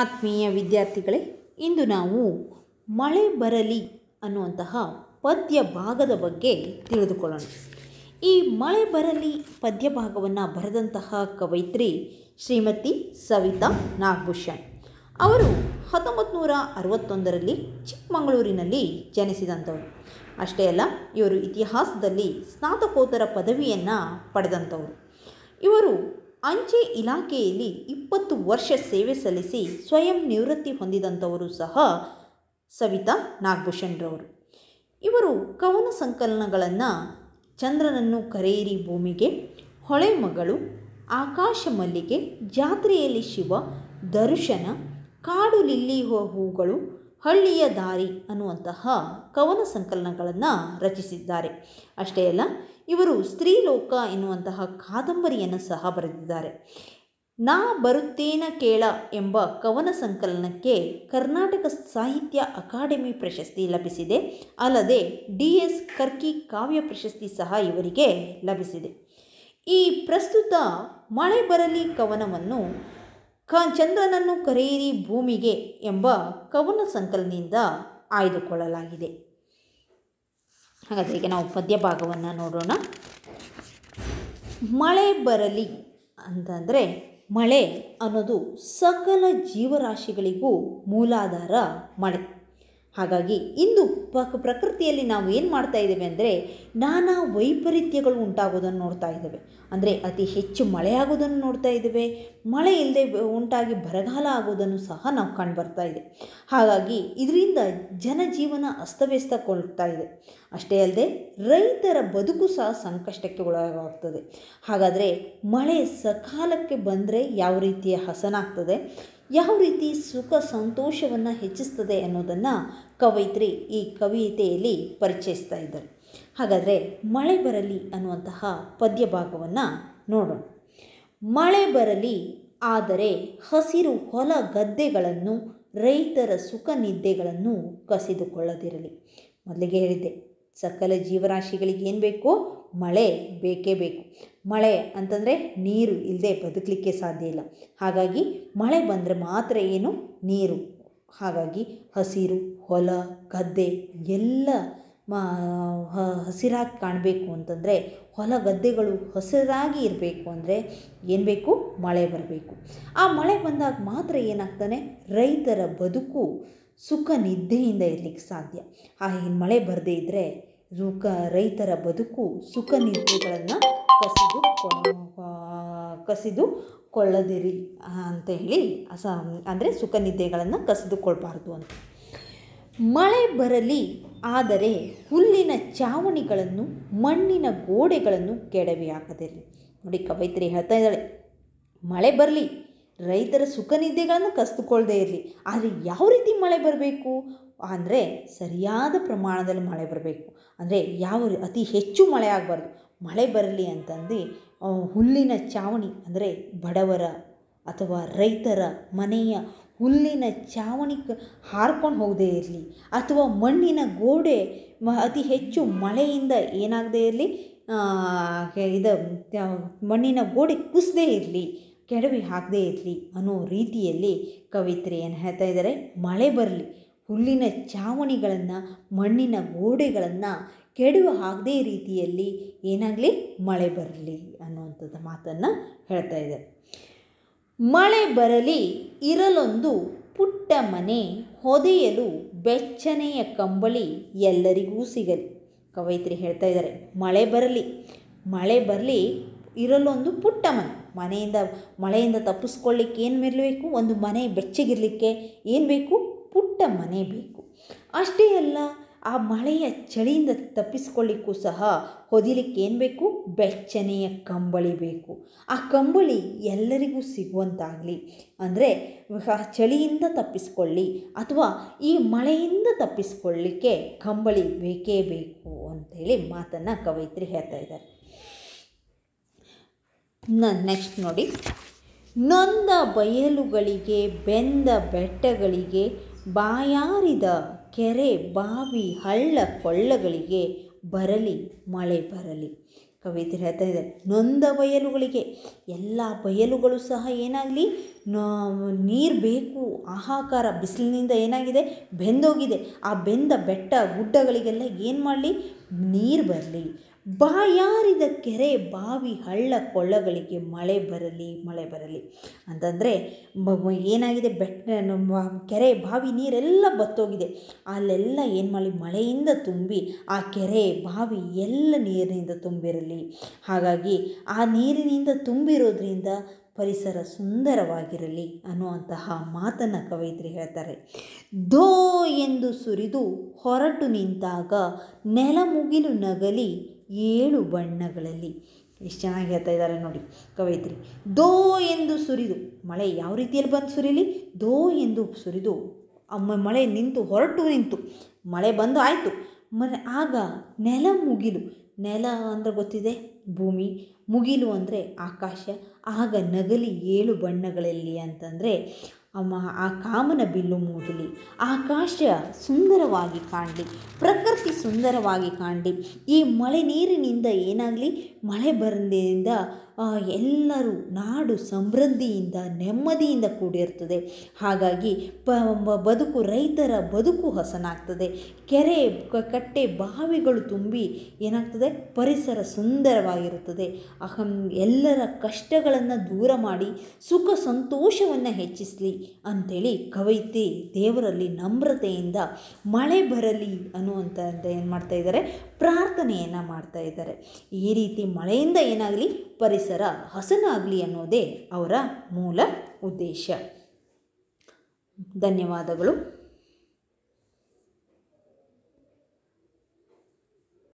ಆತ್ಮೀಯ ವಿದ್ಯಾರ್ಥಿಗಳೇ, ಇಂದು ನಾವು ಮಳೆ ಬರಲಿ ಅನ್ನುವಂತಹ ಪದ್ಯ ಭಾಗದ ಬಗ್ಗೆ ತಿಳಿದುಕೊಳ್ಳೋಣ. ಈ ಮಳೆ ಬರಲಿ ಪದ್ಯ ಭಾಗವನ್ನು ಬರೆದಂತಹ ಕವಯಿತ್ರಿ ಶ್ರೀಮತಿ ಸವಿತಾ ನಾಗಭೂಷಣ್. ಅವರು ಹತ್ತೊಂಬತ್ತು ನೂರ ಅರವತ್ತೊಂದರಲ್ಲಿ ಚಿಕ್ಕಮಗಳೂರಿನಲ್ಲಿ ಜನಿಸಿದಂಥವರು. ಅಷ್ಟೇ ಅಲ್ಲ, ಇವರು ಇತಿಹಾಸದಲ್ಲಿ ಸ್ನಾತಕೋತ್ತರ ಪದವಿಯನ್ನು ಪಡೆದಂಥವರು. ಇವರು ಅಂಚೆ ಇಲಾಖೆಯಲ್ಲಿ ಇಪ್ಪತ್ತು ವರ್ಷ ಸೇವೆ ಸಲ್ಲಿಸಿ ಸ್ವಯಂ ನಿವೃತ್ತಿ ಹೊಂದಿದಂಥವರು ಸಹ ಸವಿತಾ ನಾಗಭೂಷಣ್ರವರು. ಇವರು ಕವನ ಸಂಕಲನಗಳನ್ನು ಚಂದ್ರನನ್ನು ಕರೆಯಿರಿ ಭೂಮಿಗೆ, ಹೊಳೆ ಮಗಳು, ಆಕಾಶ ಮಲ್ಲಿಗೆ, ಜಾತ್ರೆಯಲ್ಲಿ ಶಿವ, ದರ್ಶನ, ಕಾಡು ಲಿಲ್ಲಿ ಹೂಗಳು, ಹಳ್ಳಿಯ ದಾರಿ ಅನ್ನುವಂತಹ ಕವನ ಸಂಕಲನಗಳನ್ನು ರಚಿಸಿದ್ದಾರೆ. ಅಷ್ಟೇ ಅಲ್ಲ ಇವರು ಸ್ತ್ರೀಲೋಕ ಎನ್ನುವಂತಹ ಕಾದಂಬರಿಯನ್ನು ಸಹ ಬರೆದಿದ್ದಾರೆ. ನಾ ಬರುತ್ತೇನ ಕೇಳ ಎಂಬ ಕವನ ಸಂಕಲನಕ್ಕೆ ಕರ್ನಾಟಕ ಸಾಹಿತ್ಯ ಅಕಾಡೆಮಿ ಪ್ರಶಸ್ತಿ ಲಭಿಸಿದೆ. ಅಲ್ಲದೆ ಡಿ ಎಸ್ ಕರ್ಕಿ ಕಾವ್ಯ ಪ್ರಶಸ್ತಿ ಸಹ ಇವರಿಗೆ ಲಭಿಸಿದೆ. ಈ ಪ್ರಸ್ತುತ ಮಳೆ ಬರಲಿ ಕವನವನ್ನು ಕ ಚಂದ್ರನನ್ನು ಕರೆಯಿರಿ ಭೂಮಿಗೆ ಎಂಬ ಕವನ ಸಂಕಲನದಿಂದ ಆಯ್ದುಕೊಳ್ಳಲಾಗಿದೆ. ಹಾಗಾದರೆ ಈಗ ನಾವು ಪದ್ಯ ಭಾಗವನ್ನು ನೋಡೋಣ. ಮಳೆ ಬರಲಿ ಅಂತಂದರೆ ಮಳೆ ಅನ್ನೋದು ಸಕಲ ಜೀವರಾಶಿಗಳಿಗೂ ಮೂಲಾಧಾರ ಮಳೆ. ಹಾಗಾಗಿ ಇಂದು ಪ್ರಕೃತಿಯಲ್ಲಿ ನಾವು ಏನು ಮಾಡ್ತಾ ಇದ್ದೇವೆ ಅಂದರೆ ನಾನಾ ವೈಪರೀತ್ಯಗಳು ಉಂಟಾಗೋದನ್ನು ನೋಡ್ತಾ ಇದ್ದೇವೆ. ಅಂದರೆ ಅತಿ ಹೆಚ್ಚು ಮಳೆಯಾಗೋದನ್ನು ನೋಡ್ತಾ ಇದ್ದೇವೆ. ಮಳೆ ಇಲ್ಲದೆ ಉಂಟಾಗಿ ಬರಗಾಲ ಆಗೋದನ್ನು ಸಹ ನಾವು ಕಂಡುಬರ್ತಾ ಇದೆ. ಹಾಗಾಗಿ ಇದರಿಂದ ಜನಜೀವನ ಅಸ್ತವ್ಯಸ್ತಗೊಳ್ತಾ ಇದೆ. ಅಷ್ಟೇ ಅಲ್ಲದೆ ರೈತರ ಬದುಕು ಸಹ ಸಂಕಷ್ಟಕ್ಕೆ ಒಳಗಾಗ್ತದೆ. ಹಾಗಾದರೆ ಮಳೆ ಸಕಾಲಕ್ಕೆ ಬಂದರೆ ಯಾವ ರೀತಿಯ ಹಸನಾಗ್ತದೆ? ಯಾವ ರೀತಿ ಸುಖ ಸಂತೋಷವನ್ನು ಹೆಚ್ಚಿಸ್ತದೆ ಅನ್ನೋದನ್ನು ಕವಯಿತ್ರಿ ಈ ಕವಿತೆಯಲ್ಲಿ ಪರಿಚಯಿಸ್ತಾ ಇದ್ದಾರೆ. ಹಾಗಾದರೆ ಮಳೆ ಬರಲಿ ಅನ್ನುವಂತಹ ಪದ್ಯ ಭಾಗವನ್ನು ನೋಡೋಣ. ಮಳೆ ಬರಲಿ ಆದರೆ ಹಸಿರು ಹೊಲ ಗದ್ದೆಗಳನ್ನು, ರೈತರ ಸುಖ ನಿದ್ದೆಗಳನ್ನು ಕಸಿದುಕೊಳ್ಳದಿರಲಿ. ಮೊದಲಿಗೆ ಹೇಳಿದ್ದೆ, ಸಕಲ ಜೀವರಾಶಿಗಳಿಗೆ ಏನು ಬೇಕು ಮಳೆ ಬೇಕೇ ಬೇಕು. ಮಳೆ ಅಂತಂದರೆ ನೀರು ಇಲ್ಲದೆ ಬದುಕಲಿಕ್ಕೆ ಸಾಧ್ಯ ಇಲ್ಲ. ಹಾಗಾಗಿ ಮಳೆ ಬಂದರೆ ಮಾತ್ರ ಏನು? ನೀರು. ಹಾಗಾಗಿ ಹಸಿರು, ಹೊಲ, ಗದ್ದೆ ಎಲ್ಲ ಮ ಹಸಿರಾಗಿ ಕಾಣಬೇಕು ಅಂತಂದರೆ ಹೊಲ ಗದ್ದೆಗಳು ಹಸಿರಾಗಿ ಇರಬೇಕು ಅಂದರೆ ಏನು ಬೇಕು? ಮಳೆ ಬರಬೇಕು. ಆ ಮಳೆ ಬಂದಾಗ ಮಾತ್ರ ಏನಾಗ್ತಾನೆ? ರೈತರ ಬದುಕು ಸುಖ ನಿದ್ದೆಯಿಂದ ಇರಲಿಕ್ಕೆ ಸಾಧ್ಯ. ಆ ಮಳೆ ಬರದೇ ಇದ್ದರೆ ಸುಖ, ರೈತರ ಬದುಕು ಸುಖ ನಿದ್ದೆಗಳನ್ನು ಕಸಿದು ಕಸಿದು ಕೊಳ್ಳದಿರಿ ಅಂತ ಹೇಳಿ ಅಸ, ಅಂದರೆ ಸುಖ ನಿದ್ದೆಗಳನ್ನು ಕಸಿದುಕೊಳ್ಬಾರ್ದು ಅಂತ. ಮಳೆ ಬರಲಿ, ಆದರೆ ಹುಲ್ಲಿನ ಚಾವಣಿಗಳನ್ನು, ಮಣ್ಣಿನ ಗೋಡೆಗಳನ್ನು ಕೆಡವಿ ಹಾಕದಿರಲಿ ನೋಡಿ ಕವಯಿತ್ರಿ ಹೇಳ್ತಾ ಇದ್ದಾಳೆ, ಮಳೆ ಬರಲಿ, ರೈತರ ಸುಖ ನಿದ್ದೆಗಳನ್ನು ಕಸಿದುಕೊಳ್ಳದೇ ಇರಲಿ, ಆದರೆ ಯಾವ ರೀತಿ ಮಳೆ ಬರಬೇಕು? ಅಂದರೆ ಸರಿಯಾದ ಪ್ರಮಾಣದಲ್ಲಿ ಮಳೆ ಬರಬೇಕು. ಅಂದರೆ ಯಾವ ಅತಿ ಹೆಚ್ಚು ಮಳೆ ಆಗಬಾರ್ದು. ಮಳೆ ಬರಲಿ ಅಂತಂದು ಹುಲ್ಲಿನ ಚಾವಣಿ, ಅಂದರೆ ಬಡವರ ಅಥವಾ ರೈತರ ಮನೆಯ ಹುಲ್ಲಿನ ಚಾವಣಿ ಹಾರ್ಕೊಂಡು ಹೋಗದೇ ಇರಲಿ. ಅಥವಾ ಮಣ್ಣಿನ ಗೋಡೆ ಅತಿ ಹೆಚ್ಚು ಮಳೆಯಿಂದ ಏನಾಗದೇ ಇರಲಿ ಇದು ಮಣ್ಣಿನ ಗೋಡೆ ಕುಸದೇ ಇರಲಿ, ಕೆಡವಿ ಹಾಕದೇ ಇರಲಿ ಅನ್ನೋ ರೀತಿಯಲ್ಲಿ ಕವಿತ್ರಿ ಏನು ಹೇಳ್ತಾ ಇದ್ದಾರೆ ಮಳೆ ಬರಲಿ. ಹುಲ್ಲಿನ ಚಾವಣಿಗಳನ್ನು ಮಣ್ಣಿನ ಗೋಡೆಗಳನ್ನು ಕೆಡವು ಹಾಕದೇ ರೀತಿಯಲ್ಲಿ ಏನಾಗಲಿ ಮಳೆ ಬರಲಿ ಅನ್ನುವಂಥದ್ದು ಮಾತನ್ನು ಹೇಳ್ತಾ ಇದ್ದಾರೆ ಮಳೆ ಬರಲಿ ಇರಲೊಂದು ಪುಟ್ಟ ಮನೆ ಹೊದೆಯಲು ಬೆಚ್ಚನೆಯ ಕಂಬಳಿ ಎಲ್ಲರಿಗೂ ಸಿಗಲಿ. ಕವಯಿತ್ರಿ ಹೇಳ್ತಾ ಇದ್ದಾರೆ, ಮಳೆ ಬರಲಿ ಮಳೆ ಬರಲಿ ಇರಲೊಂದು ಪುಟ್ಟ ಮನೆ. ಮನೆಯಿಂದ, ಮಳೆಯಿಂದ ತಪ್ಪಿಸ್ಕೊಳ್ಳಿಕ್ಕೆ ಏನು ಬೇಕು ಒಂದು ಮನೆ ಬೆಚ್ಚಗಿರಲಿಕ್ಕೆ ಏನು ಬೇಕು? ಪುಟ್ಟ ಮನೆ ಬೇಕು. ಅಷ್ಟೇ ಅಲ್ಲ ಆ ಮಳೆಯ ಚಳಿಯಿಂದ ತಪ್ಪಿಸ್ಕೊಳ್ಳಿಕ್ಕೂ ಸಹ ಹೊದಿಲಿಕ್ಕೆ ಏನು ಬೇಕು? ಬೆಚ್ಚನೆಯ ಕಂಬಳಿ ಬೇಕು. ಆ ಕಂಬಳಿ ಎಲ್ಲರಿಗೂ ಸಿಗುವಂತಾಗಲಿ. ಅಂದರೆ ಚಳಿಯಿಂದ ತಪ್ಪಿಸ್ಕೊಳ್ಳಿ ಅಥವಾ ಈ ಮಳೆಯಿಂದ ತಪ್ಪಿಸ್ಕೊಳ್ಳಿಕ್ಕೆ ಕಂಬಳಿ ಬೇಕೇ ಬೇಕು ಅಂತೇಳಿ ಮಾತನ್ನು ಕವಯಿತ್ರಿ ಹೇಳ್ತಾ ಇದ್ದಾರೆ. ನೆಕ್ಸ್ಟ್ ನೋಡಿ. ನೊಂದ ಬಯಲುಗಳಿಗೆ, ಬೆಂದ ಬೆಟ್ಟಗಳಿಗೆ ಬಾಯಾರಿದ ಕೆರೆ, ಬಾವಿ, ಹಳ್ಳ ಕೊಳ್ಳಗಳಿಗೆ ಬರಲಿ, ಮಳೆ ಬರಲಿ. ಕವಿತೆ ಹೇಳ್ತಾ ಇದ್ದಾರೆ, ನೊಂದ ಬಯಲುಗಳಿಗೆ, ಎಲ್ಲ ಬಯಲುಗಳು ಸಹ ಏನಾಗಲಿ ನೀರು ಬೇಕು, ಆಹಾಕಾರ ಬಿಸಿಲಿನಿಂದ ಏನಾಗಿದೆ, ಬೆಂದೋಗಿದೆ. ಆ ಬೆಂದ ಬೆಟ್ಟ ಗುಡ್ಡಗಳಿಗೆಲ್ಲ ಏನು ಮಾಡಲಿ, ನೀರು ಬರಲಿ. ಬಾಯಾರಿದ ಕೆರೆ ಬಾವಿ ಹಳ್ಳ ಕೊಳ್ಳಗಳಿಗೆ ಮಳೆ ಬರಲಿ ಮಳೆ ಬರಲಿ. ಅಂತಂದರೆ ಏನಾಗಿದೆ? ಬೆಟ್ಟ ಕೆರೆ, ಬಾವಿ, ನೀರೆಲ್ಲ ಬತ್ತೋಗಿದೆ. ಅಲ್ಲೆಲ್ಲ ಏನು ಮಾಡಿ ಮಳೆಯಿಂದ ತುಂಬಿ ಆ ಕೆರೆ, ಬಾವಿ ಎಲ್ಲ ನೀರಿನಿಂದ ತುಂಬಿರಲಿ. ಹಾಗಾಗಿ ಆ ನೀರಿನಿಂದ ತುಂಬಿರೋದ್ರಿಂದ ಪರಿಸರ ಸುಂದರವಾಗಿರಲಿ ಅನ್ನುವಂತಹ ಮಾತನ್ನು ಕವಯಿತ್ರಿ ಹೇಳ್ತಾರೆ. ಧೋ ಎಂದು ಸುರಿದು ಹೊರಟು ನಿಂತಾಗ ನೆಲಮುಗಿಲು ನಗಲಿ ಏಳು ಬಣ್ಣಗಳಲ್ಲಿ. ಎಷ್ಟು ಚೆನ್ನಾಗಿ ಹೇಳ್ತಾ ಇದ್ದಾರೆ ನೋಡಿ ಕವಯಿತ್ರಿ. ದೋ ಎಂದು ಸುರಿದು, ಮಳೆ ಯಾವ ರೀತಿಯಲ್ಲಿ ಬಂದು ಸುರಿಲಿ? ದೋ ಎಂದು ಸುರಿದು, ಅಮ್ಮ ಮಳೆ ನಿಂತು, ಹೊರಟು ನಿಂತು, ಮಳೆ ಬಂದು ಆಯಿತು. ಮನೆ ಆಗ ನೆಲ ಮುಗಿಲು. ನೆಲ ಅಂದರೆ ಗೊತ್ತಿದೆ? ಭೂಮಿ. ಮುಗಿಲು ಅಂದರೆ ಆಕಾಶ. ಆಗ ನಗಲಿ ಏಳು ಬಣ್ಣಗಳಲ್ಲಿ ಅಂತಂದರೆ ಆ ಕಾಮನ ಬಿಲ್ಲು ಮೂಡಲಿ. ಆಕಾಶ ಸುಂದರವಾಗಿ ಕಾಣಲಿ, ಪ್ರಕೃತಿ ಸುಂದರವಾಗಿ ಕಾಣಲಿ. ಈ ಮಳೆ ನೀರಿನಿಂದ ಏನಾಗಲಿ? ಮಳೆ ಬರೋದ್ರಿಂದ ಎಲ್ಲರೂ ನಾಡು ಸಮೃದ್ಧಿಯಿಂದ ನೆಮ್ಮದಿಯಿಂದ ಕೂಡಿರ್ತದೆ ಹಾಗಾಗಿ ಬದುಕು ರೈತರ ಬದುಕು ಹಸನಾಗ್ತದೆ. ಕೆರೆ ಕಟ್ಟೆ ಬಾವಿಗಳು ತುಂಬಿ ಏನಾಗ್ತದೆ? ಪರಿಸರ ಸುಂದರವಾಗಿರುತ್ತದೆ. ಅಹಂ ಎಲ್ಲರ ಕಷ್ಟಗಳನ್ನು ದೂರ ಮಾಡಿ ಸುಖ ಸಂತೋಷವನ್ನು ಹೆಚ್ಚಿಸಲಿ ಅಂಥೇಳಿ ಕವಯಿತಿ ದೇವರಲ್ಲಿ ನಮ್ರತೆಯಿಂದ ಮಳೆ ಬರಲಿ ಅನ್ನುವಂಥದ್ದು ಏನು ಮಾಡ್ತಾ ಇದ್ದಾರೆ? ಪ್ರಾರ್ಥನೆಯನ್ನು ಮಾಡ್ತಾ ಇದ್ದಾರೆ. ಈ ರೀತಿ ಮಳೆಯಿಂದ ಏನಾಗಲಿ ಪರಿಸರ ಹಸನಾಗಲಿ ಅನ್ನೋದೇ ಅವರ ಮೂಲ ಉದ್ದೇಶ. ಧನ್ಯವಾದಗಳು.